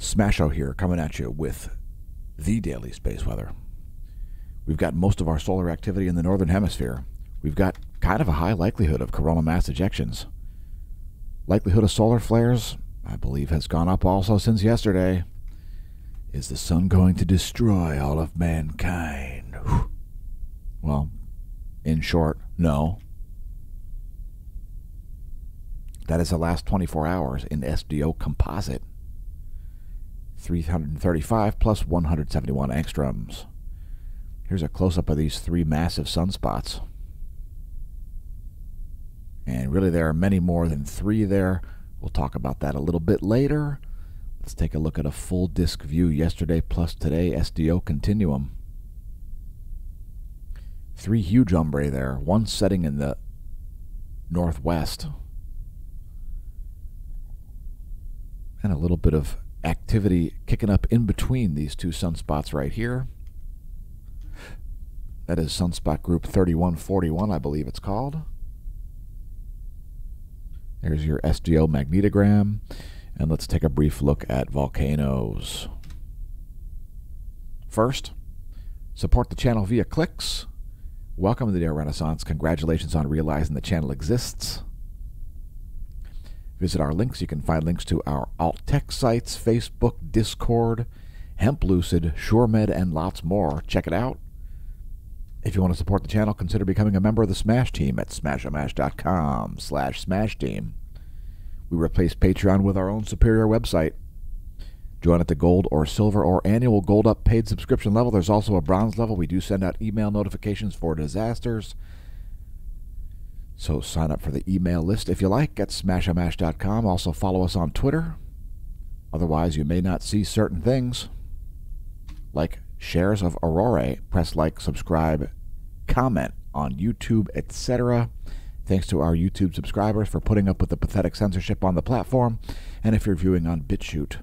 Smasho here, coming at you with the daily space weather. We've got most of our solar activity in the northern hemisphere. We've got kind of a high likelihood of coronal mass ejections. Likelihood of solar flares, I believe, has gone up also since yesterday. Is the sun going to destroy all of mankind? Well, in short, no. That is the last 24 hours in SDO composite. 335 plus 171 angstroms. Here's a close-up of these three massive sunspots. And really there are many more than three there. We'll talk about that a little bit later. Let's take a look at a full disk view yesterday plus today SDO continuum. Three huge umbrae there, one setting in the northwest. And a little bit of activity kicking up in between these two sunspots right here. That is sunspot group 3141, I believe it's called. There's your SDO magnetogram. And let's take a brief look at volcanoes. First, support the channel via clicks. Welcome to the Neo Renaissance. Congratulations on realizing the channel exists. Visit our links. You can find links to our alt tech sites, Facebook, Discord, Hemp Lucid, SureMed, and lots more. Check it out. If you want to support the channel, consider becoming a member of the Smash Team at smashomash.com slash smash team. We replace Patreon with our own superior website. Join at the gold or silver or annual gold up paid subscription level. There's also a bronze level. We do send out email notifications for disasters. So sign up for the email list if you like at smashomash.com. Also follow us on Twitter. Otherwise, you may not see certain things like shares of Aurora. Press like, subscribe, comment on YouTube, etc. Thanks to our YouTube subscribers for putting up with the pathetic censorship on the platform. And if you're viewing on BitChute,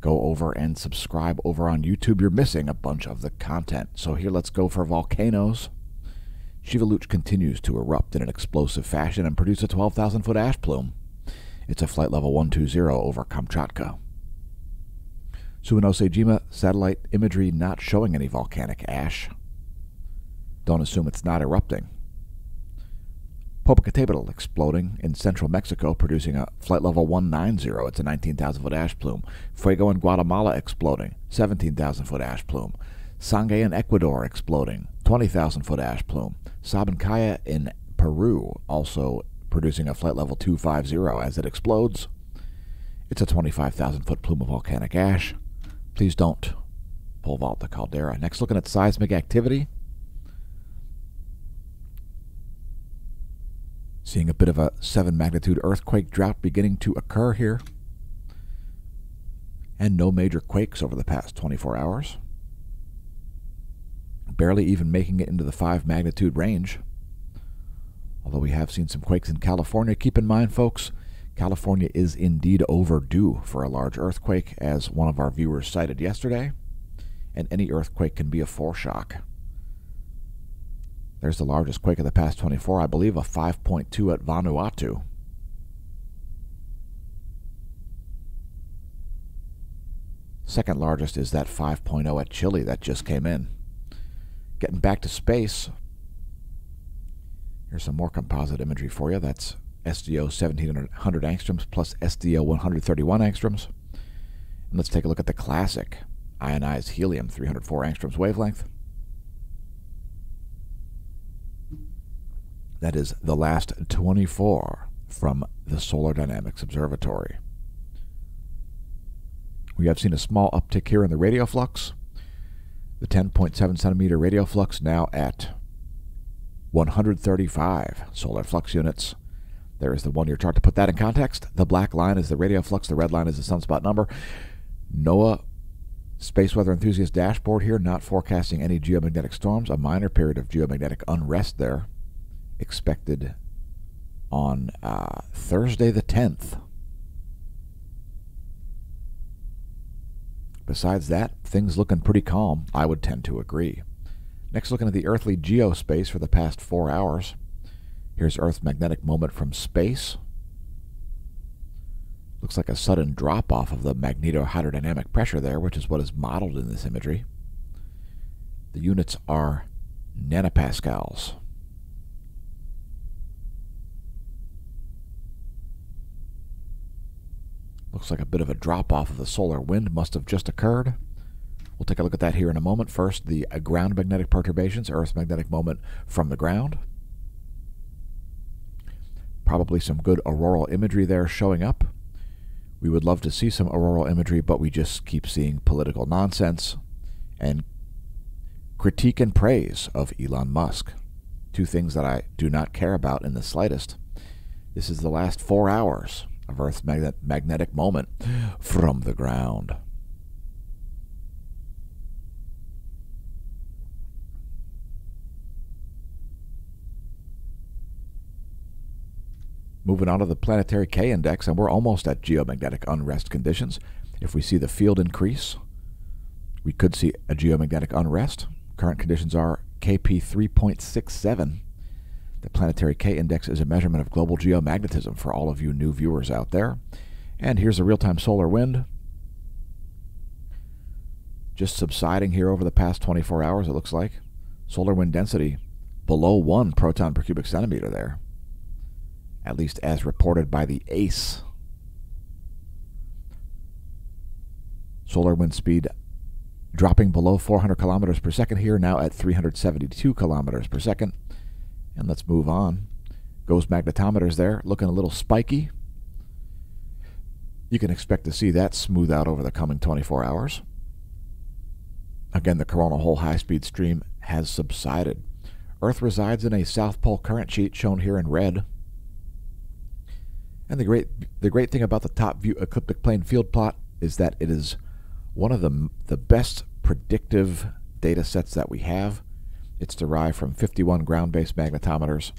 go over and subscribe over on YouTube. You're missing a bunch of the content. So here, let's go for volcanoes. Sheveluch continues to erupt in an explosive fashion and produce a 12,000 foot ash plume. It's a flight level 120 over Kamchatka. Suwanosejima satellite imagery not showing any volcanic ash. Don't assume it's not erupting. Popocatépetl exploding in central Mexico, producing a flight level 190. It's a 19,000 foot ash plume. Fuego in Guatemala exploding, 17,000 foot ash plume. Sangay in Ecuador exploding, 20,000 foot ash plume. Sabancaya in Peru also producing a flight level 250 as it explodes. It's a 25,000 foot plume of volcanic ash. Please don't pole vault the caldera. Next, looking at seismic activity. Seeing a bit of a 7 magnitude earthquake drought beginning to occur here. And no major quakes over the past 24 hours barely even making it into the 5 magnitude range. Although we have seen some quakes in California, keep in mind, folks, California is indeed overdue for a large earthquake, as one of our viewers cited yesterday, and any earthquake can be a foreshock. There's the largest quake of the past 24, I believe, a 5.2 at Vanuatu. Second largest is that 5.0 at Chile that just came in. Getting back to space, here's some more composite imagery for you. That's SDO 1700 angstroms plus SDO 131 angstroms. And let's take a look at the classic ionized helium 304 angstroms wavelength. That is the last 24 from the Solar Dynamics Observatory. We have seen a small uptick here in the radio flux. The 10.7 centimeter radio flux now at 135 solar flux units. There is the one year chart to put that in context. The black line is the radio flux, the red line is the sunspot number. NOAA Space Weather Enthusiast dashboard here, not forecasting any geomagnetic storms. A minor period of geomagnetic unrest there expected on uh, Thursday the 10th. Besides that, things looking pretty calm. I would tend to agree. Next, looking at the earthly geospace for the past four hours. Here's Earth's magnetic moment from space. Looks like a sudden drop off of the magnetohydrodynamic pressure there, which is what is modeled in this imagery. The units are nanopascals. Looks like a bit of a drop off of the solar wind must have just occurred. We'll take a look at that here in a moment. First, the uh, ground magnetic perturbations, Earth's magnetic moment from the ground. Probably some good auroral imagery there showing up. We would love to see some auroral imagery, but we just keep seeing political nonsense and critique and praise of Elon Musk. Two things that I do not care about in the slightest. This is the last four hours of Earth's magnet magnetic moment from the ground. Moving on to the planetary K index, and we're almost at geomagnetic unrest conditions. If we see the field increase, we could see a geomagnetic unrest. Current conditions are KP 3.67. The planetary K index is a measurement of global geomagnetism for all of you new viewers out there. And here's a real time solar wind. Just subsiding here over the past 24 hours, it looks like. Solar wind density below 1 proton per cubic centimeter there at least as reported by the ACE. Solar wind speed dropping below 400 kilometers per second here, now at 372 kilometers per second. And let's move on. GOES magnetometers there, looking a little spiky. You can expect to see that smooth out over the coming 24 hours. Again, the coronal hole high speed stream has subsided. Earth resides in a South Pole current sheet shown here in red. And the great the great thing about the top view ecliptic plane field plot is that it is one of the the best predictive data sets that we have. It's derived from 51 ground-based magnetometers,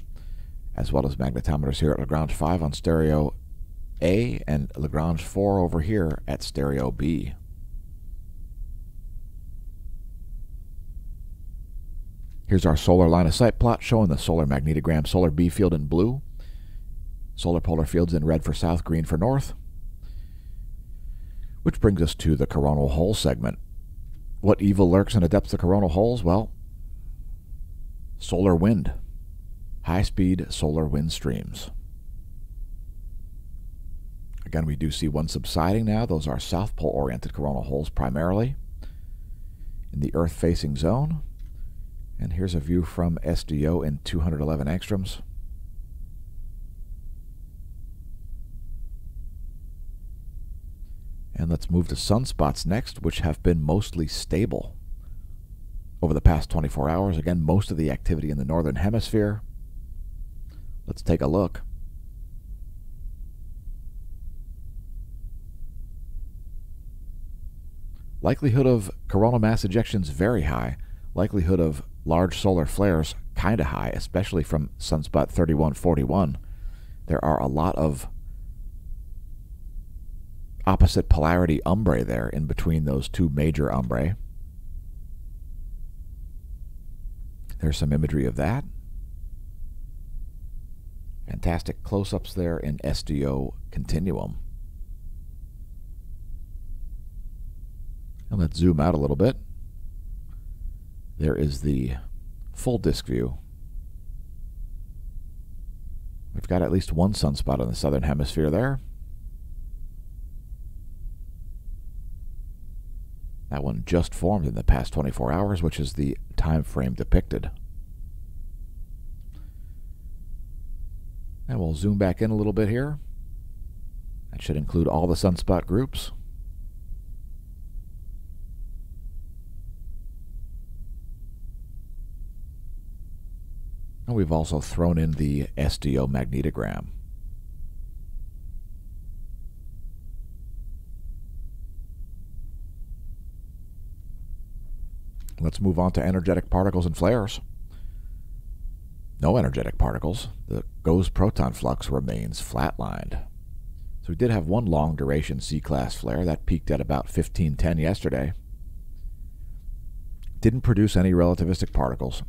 as well as magnetometers here at Lagrange 5 on stereo A and Lagrange 4 over here at stereo B. Here's our solar line of sight plot showing the solar magnetogram solar B field in blue Solar polar fields in red for south, green for north. Which brings us to the coronal hole segment. What evil lurks in the depths of coronal holes? Well, solar wind. High speed solar wind streams. Again, we do see one subsiding now. Those are south pole oriented coronal holes primarily in the Earth facing zone. And here's a view from SDO in 211 angstroms. And let's move to sunspots next, which have been mostly stable. Over the past 24 hours, again, most of the activity in the northern hemisphere. Let's take a look. Likelihood of coronal mass ejections very high. Likelihood of large solar flares kind of high, especially from sunspot 3141. There are a lot of opposite polarity umbrae there in between those two major umbrae. There's some imagery of that. Fantastic close-ups there in SDO Continuum. And let's zoom out a little bit. There is the full disk view. We've got at least one sunspot in the southern hemisphere there. That one just formed in the past 24 hours, which is the time frame depicted. And we'll zoom back in a little bit here. That should include all the sunspot groups. And we've also thrown in the SDO magnetogram. Let's move on to energetic particles and flares. No energetic particles. The GOES proton flux remains flatlined. So we did have one long duration C-class flare that peaked at about 1510 yesterday. Didn't produce any relativistic particles.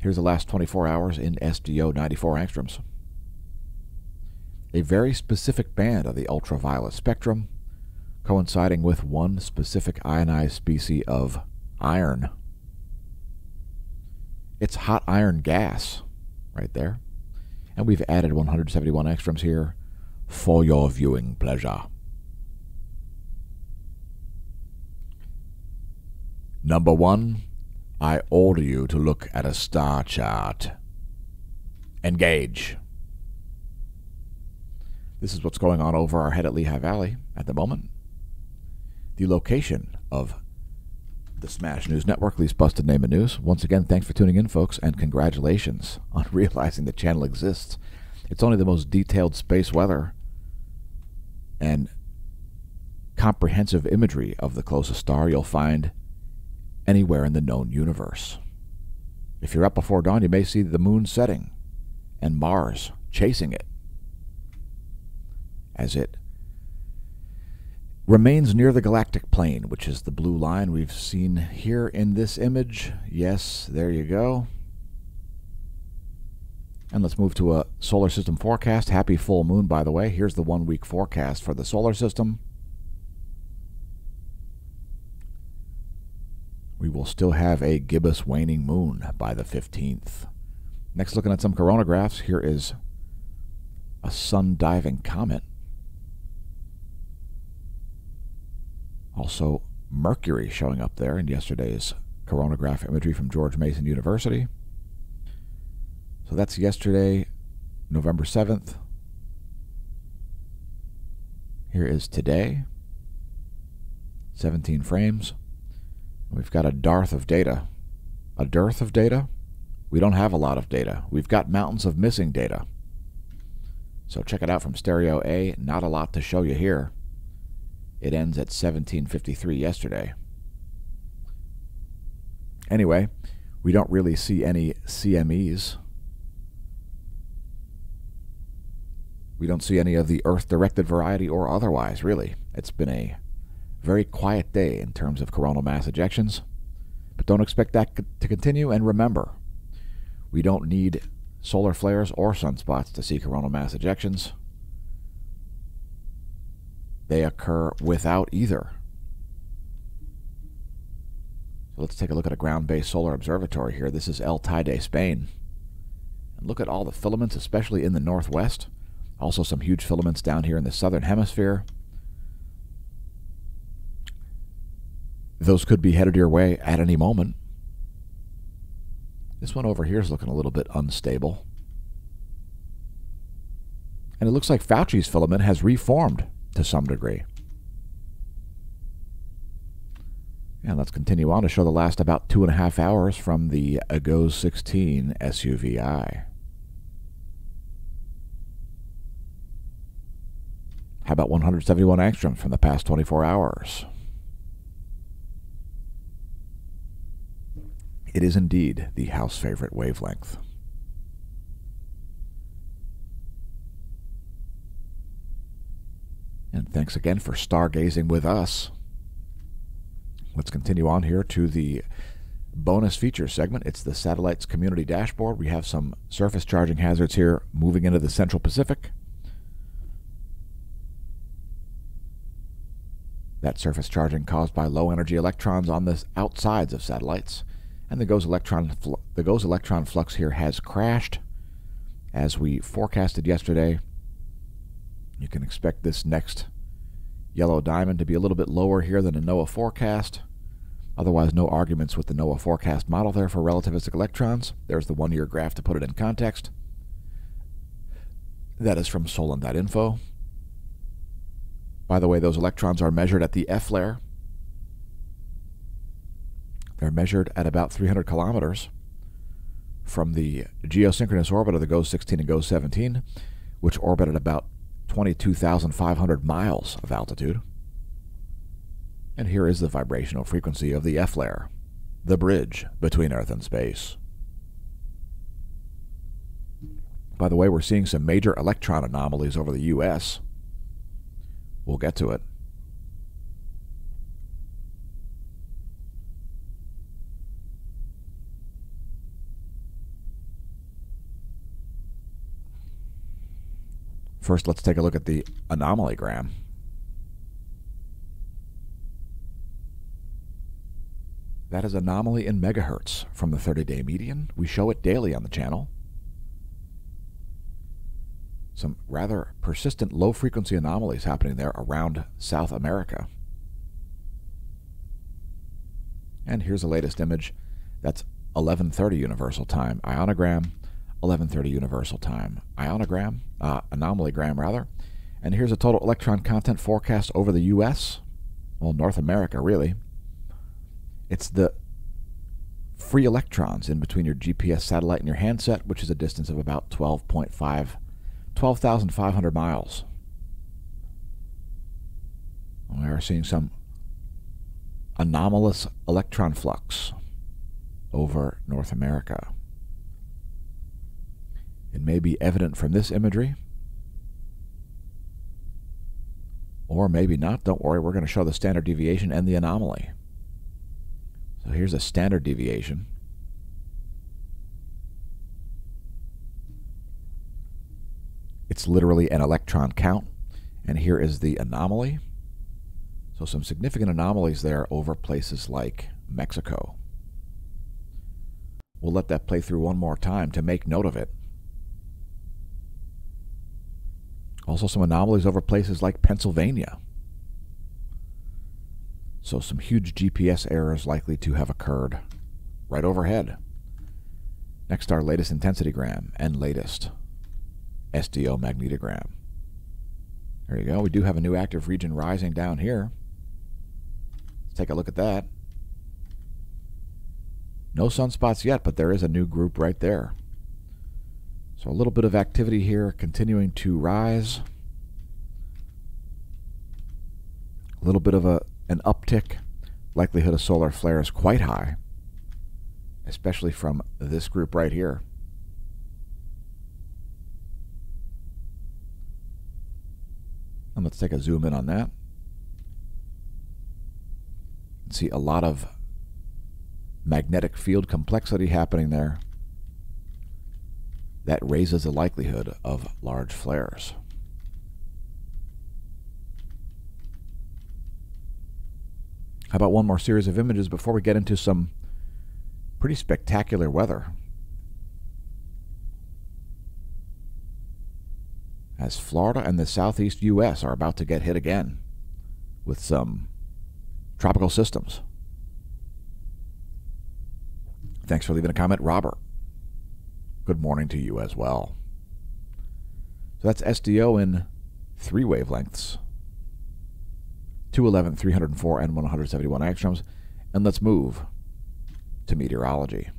Here's the last 24 hours in SDO 94 angstroms. a very specific band of the ultraviolet spectrum, coinciding with one specific ionized species of iron. It's hot iron gas right there. And we've added 171 angstroms here for your viewing pleasure. Number one, I order you to look at a star chart. Engage. This is what's going on over our head at Lehigh Valley at the moment. The location of the Smash News Network, least busted name of news. Once again, thanks for tuning in, folks, and congratulations on realizing the channel exists. It's only the most detailed space weather and comprehensive imagery of the closest star you'll find anywhere in the known universe. If you're up before dawn, you may see the moon setting and Mars chasing it as it remains near the galactic plane, which is the blue line we've seen here in this image. Yes, there you go. And let's move to a solar system forecast. Happy full moon, by the way. Here's the one week forecast for the solar system. we will still have a gibbous waning moon by the 15th. Next, looking at some coronagraphs, here is a sun diving comet. Also, Mercury showing up there in yesterday's coronagraph imagery from George Mason University. So that's yesterday, November 7th. Here is today, 17 frames. We've got a dearth of data. A dearth of data? We don't have a lot of data. We've got mountains of missing data. So check it out from Stereo A. Not a lot to show you here. It ends at 1753 yesterday. Anyway, we don't really see any CMEs. We don't see any of the Earth-directed variety or otherwise, really. It's been a very quiet day in terms of coronal mass ejections, but don't expect that to continue. And remember, we don't need solar flares or sunspots to see coronal mass ejections. They occur without either. So let's take a look at a ground-based solar observatory here. This is El Teide, Spain. And look at all the filaments, especially in the northwest. Also some huge filaments down here in the southern hemisphere. those could be headed your way at any moment. This one over here is looking a little bit unstable. And it looks like Fauci's filament has reformed to some degree. And let's continue on to show the last about two and a half hours from the GOES 16 SUVI. How about 171 angstroms from the past 24 hours? It is indeed the house favorite wavelength. And thanks again for stargazing with us. Let's continue on here to the bonus feature segment. It's the satellite's community dashboard. We have some surface charging hazards here moving into the Central Pacific. That surface charging caused by low energy electrons on the outsides of satellites and the GOES electron, the GOES electron flux here has crashed as we forecasted yesterday. You can expect this next yellow diamond to be a little bit lower here than a NOAA forecast. Otherwise, no arguments with the NOAA forecast model there for relativistic electrons. There's the one-year graph to put it in context. That is from solen.info. By the way, those electrons are measured at the F layer, they're measured at about 300 kilometers from the geosynchronous orbit of the GOES 16 and GOES 17, which orbit at about 22,500 miles of altitude. And here is the vibrational frequency of the F layer, the bridge between Earth and space. By the way, we're seeing some major electron anomalies over the U.S. We'll get to it. First, let's take a look at the anomaly gram. That is anomaly in megahertz from the 30-day median. We show it daily on the channel. Some rather persistent low-frequency anomalies happening there around South America. And here's the latest image. That's 11:30 Universal Time ionogram, 11:30 Universal Time ionogram, uh, anomalygram rather. And here's a total electron content forecast over the U.S. Well, North America really. It's the free electrons in between your GPS satellite and your handset, which is a distance of about 12.5, 12,500 miles. We are seeing some anomalous electron flux over North America. It may be evident from this imagery, or maybe not. Don't worry, we're going to show the standard deviation and the anomaly. So here's a standard deviation. It's literally an electron count. And here is the anomaly. So some significant anomalies there over places like Mexico. We'll let that play through one more time to make note of it. Also some anomalies over places like Pennsylvania. So some huge GPS errors likely to have occurred right overhead. Next, our latest intensitygram and latest SDO magnetogram. There you go. We do have a new active region rising down here. Let's take a look at that. No sunspots yet, but there is a new group right there. So a little bit of activity here continuing to rise. A little bit of a an uptick. Likelihood of solar flare is quite high, especially from this group right here. And let's take a zoom in on that. See a lot of magnetic field complexity happening there. That raises the likelihood of large flares. How about one more series of images before we get into some pretty spectacular weather? As Florida and the southeast U.S. are about to get hit again with some tropical systems. Thanks for leaving a comment, Robert. Good morning to you as well. So that's SDO in three wavelengths. 211, 304, and 171 angstroms. And let's move to meteorology.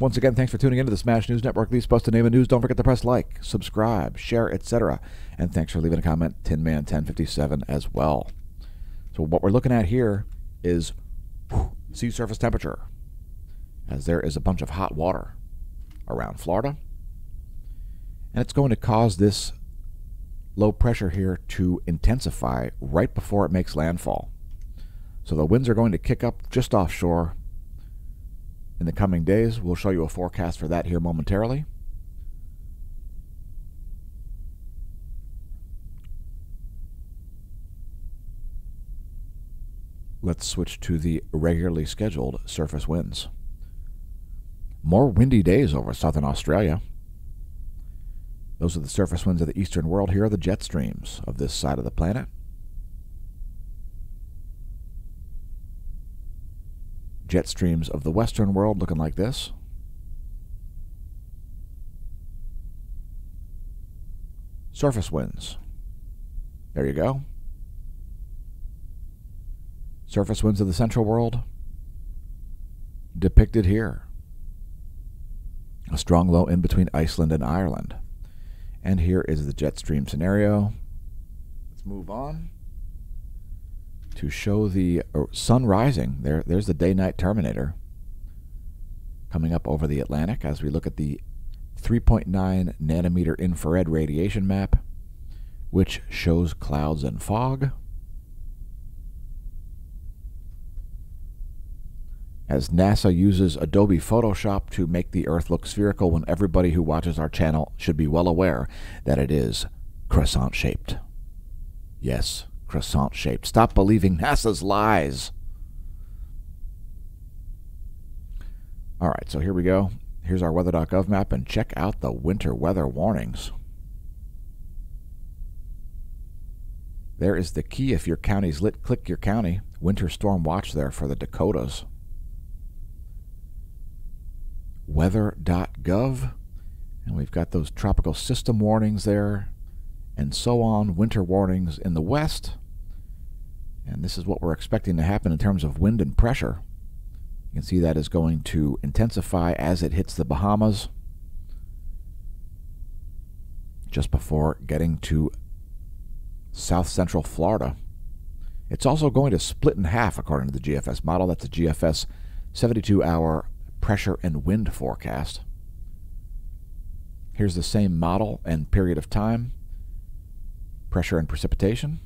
Once again, thanks for tuning into the Smash News Network, the supposed to name of news. Don't forget to press like, subscribe, share, etc. And thanks for leaving a comment, Tin Tinman1057 as well. So what we're looking at here is whew, sea surface temperature, as there is a bunch of hot water around Florida. And it's going to cause this low pressure here to intensify right before it makes landfall. So the winds are going to kick up just offshore in the coming days. We'll show you a forecast for that here momentarily. Let's switch to the regularly scheduled surface winds. More windy days over southern Australia. Those are the surface winds of the eastern world. Here are the jet streams of this side of the planet. Jet streams of the western world looking like this. Surface winds. There you go. Surface winds of the central world depicted here. A strong low in between Iceland and Ireland. And here is the jet stream scenario. Let's move on to show the uh, sun rising. There, there's the day-night terminator coming up over the Atlantic as we look at the 3.9 nanometer infrared radiation map, which shows clouds and fog. As NASA uses Adobe Photoshop to make the Earth look spherical when everybody who watches our channel should be well aware that it is croissant shaped. Yes, croissant shaped. Stop believing NASA's lies. All right, so here we go. Here's our weather.gov map, and check out the winter weather warnings. There is the key if your county's lit. Click your county. Winter storm watch there for the Dakotas. Weather.gov. And we've got those tropical system warnings there and so on. Winter warnings in the west. And this is what we're expecting to happen in terms of wind and pressure. You can see that is going to intensify as it hits the Bahamas just before getting to south central Florida. It's also going to split in half according to the GFS model. That's a GFS 72 hour pressure and wind forecast. Here's the same model and period of time pressure and precipitation.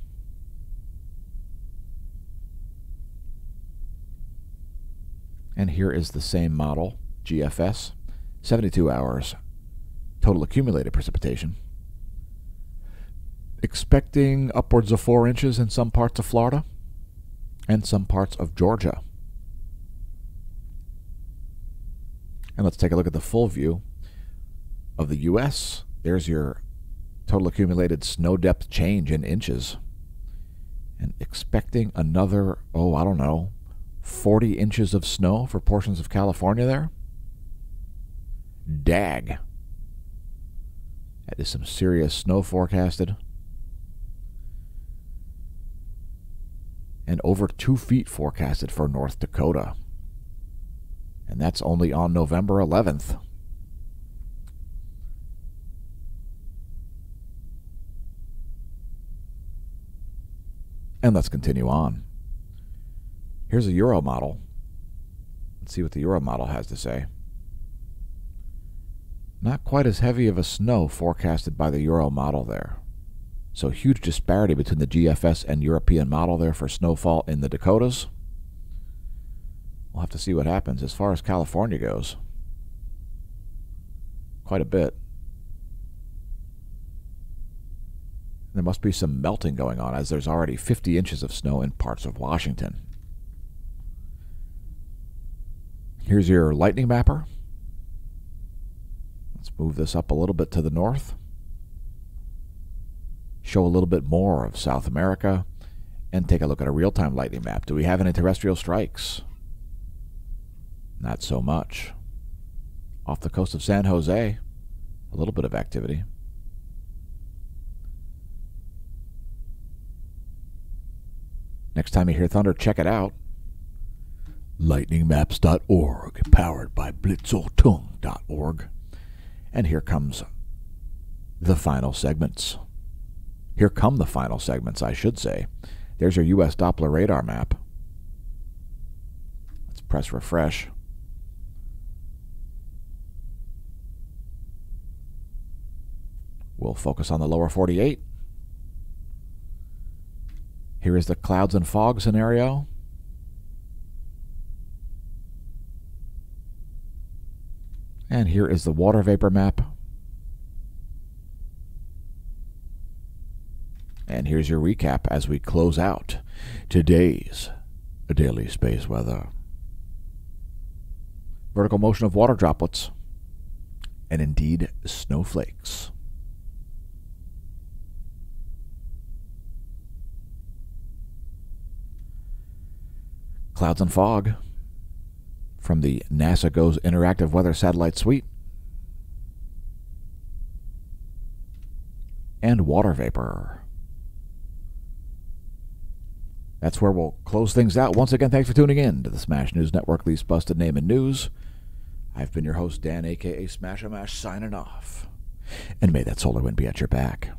And here is the same model, GFS, 72 hours total accumulated precipitation expecting upwards of four inches in some parts of Florida and some parts of Georgia. And let's take a look at the full view of the U.S. There's your total accumulated snow depth change in inches. And expecting another, oh, I don't know, 40 inches of snow for portions of California there? Dag. That is some serious snow forecasted. and over two feet forecasted for North Dakota. And that's only on November 11th. And let's continue on. Here's a Euro model. Let's see what the Euro model has to say. Not quite as heavy of a snow forecasted by the Euro model there. So huge disparity between the GFS and European model there for snowfall in the Dakotas. We'll have to see what happens as far as California goes. Quite a bit. There must be some melting going on as there's already 50 inches of snow in parts of Washington. Here's your lightning mapper. Let's move this up a little bit to the north show a little bit more of South America, and take a look at a real-time lightning map. Do we have any terrestrial strikes? Not so much. Off the coast of San Jose, a little bit of activity. Next time you hear thunder, check it out. Lightningmaps.org, powered by blitzortung.org. And here comes the final segments. Here come the final segments, I should say. There's your U.S. Doppler radar map. Let's press refresh. We'll focus on the lower 48. Here is the clouds and fog scenario. And here is the water vapor map. And here's your recap as we close out today's daily space weather. Vertical motion of water droplets, and indeed snowflakes. Clouds and fog from the NASA GOES Interactive Weather Satellite Suite. And water vapor. That's where we'll close things out. Once again, thanks for tuning in to the Smash News Network, least busted name in news. I've been your host, Dan, aka Smash Mash, signing off. And may that solar wind be at your back.